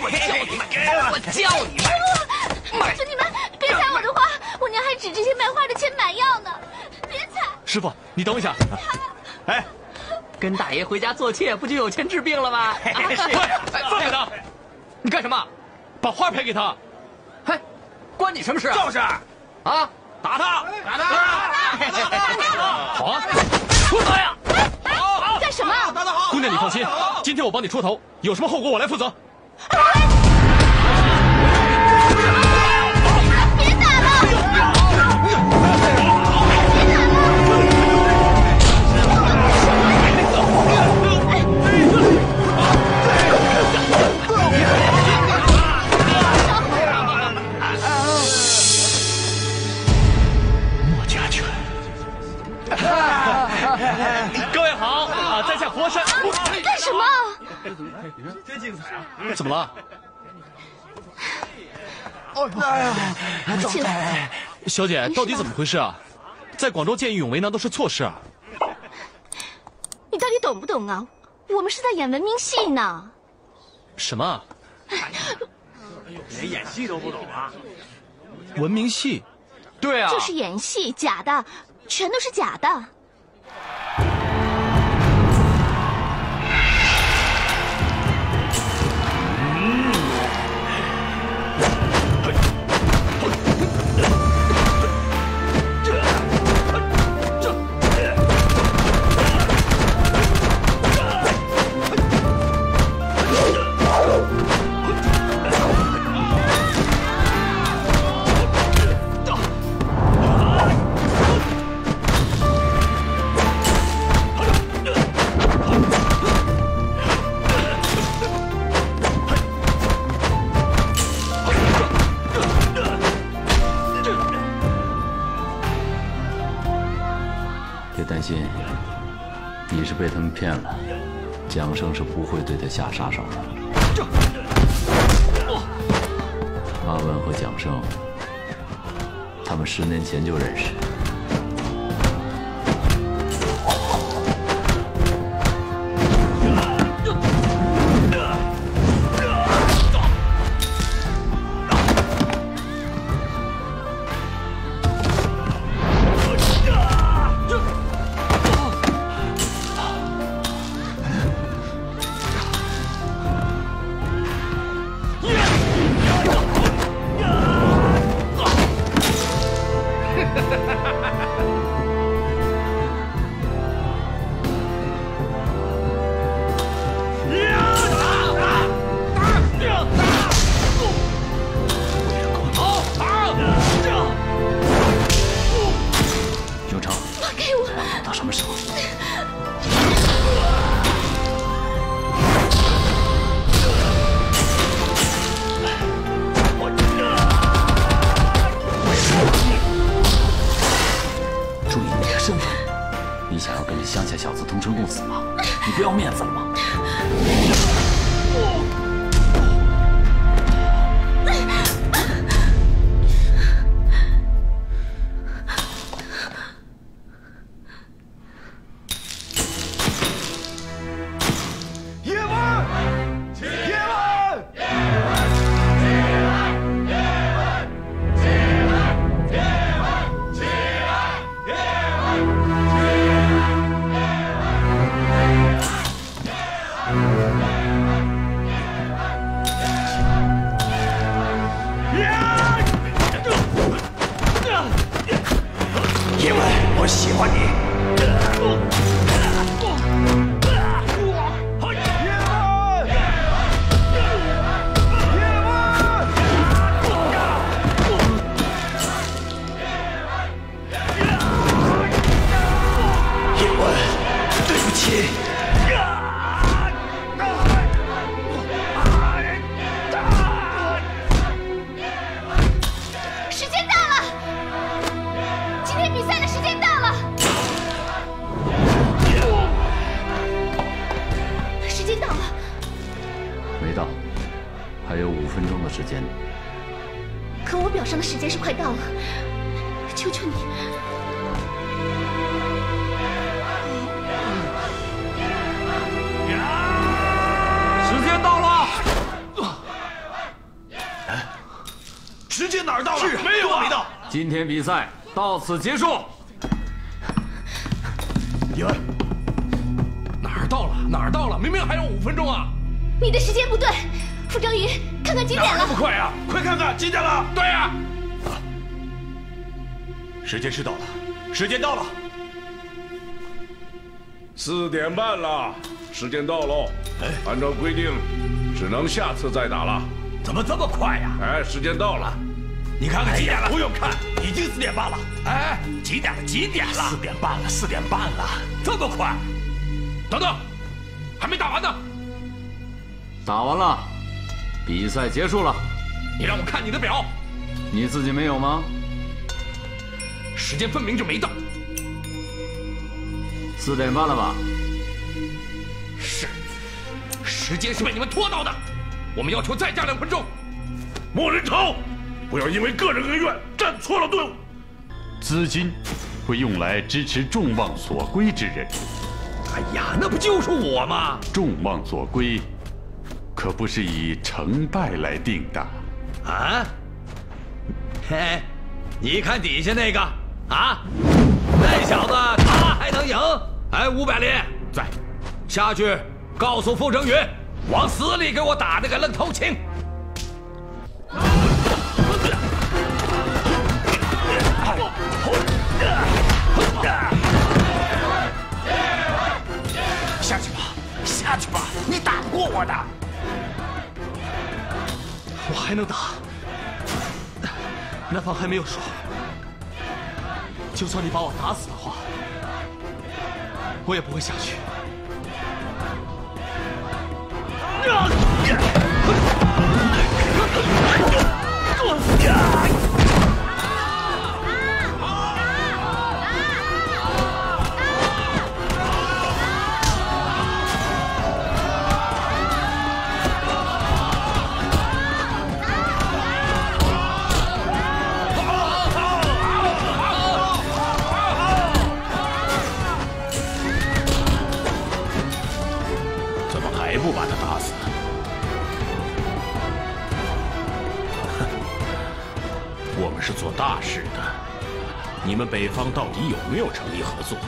我叫你们，我叫你们！告诉你们，别踩我的花，我娘还指这些卖花的钱买药呢。别踩！师傅，你等一下。哎，跟大爷回家做妾，不就有钱治病了吗？快放开他！你干什么？把花赔给他。嘿，关你什么事？就是。啊！打他！打他！打他好啊！出头呀！好！干什么？打得好！姑娘，你放心，今天我帮你出头，有什么后果我来负责。怎么了？哎呀，起来！小姐，到底怎么回事啊？在广州见义勇为那都是错事啊？你到底懂不懂啊？我们是在演文明戏呢。什么？连演戏都不懂啊？文明戏？对啊，就是演戏，假的，全都是假的。蒋胜是不会对他下杀手的。阿文和蒋胜，他们十年前就认识。小子同生共死吗？你不要面子了吗？还你。呃五分钟的时间。可我表上的时间是快到了求求你。时间到了。时间哪儿到了？是没有啊。今天比赛到此结束。哪儿到了？哪儿到了？明明还有五分钟啊。你的时间不对。傅征云，看看几点了？这么快啊！快看看几点了？对呀，啊时间是到了，时间到了。四点半了，时间到喽。哎按照规定，只能下次再打了。怎么这么快呀？哎，时间到了。你看看几点了？不用看，已经四点半了。哎，几点了？几点了？四点半了，四点半了，这么快？等等，还没打完呢。打完了，比赛结束了。你让我看你的表，你自己没有吗？时间分明就没到。四点半了吧？是，时间是被你们拖到的。我们要求再加两分钟。莫人超，不要因为个人恩怨站错了队伍。资金会用来支持众望所归之人。哎呀，那不就是我吗？众望所归，可不是以成败来定的。啊？嘿，你看底下那个啊，那小子他还能赢？哎，五百里在，下去告诉傅成云，往死里给我打那个愣头青。还能打。南方还没有输。就算你把我打死的话，我也不会下去。们北方到底有没有诚意合作？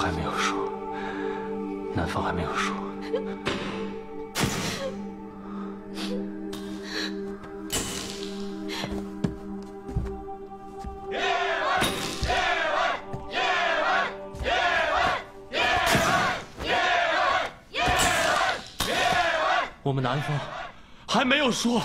还没有输，南方还没有输。我们南方还没有输。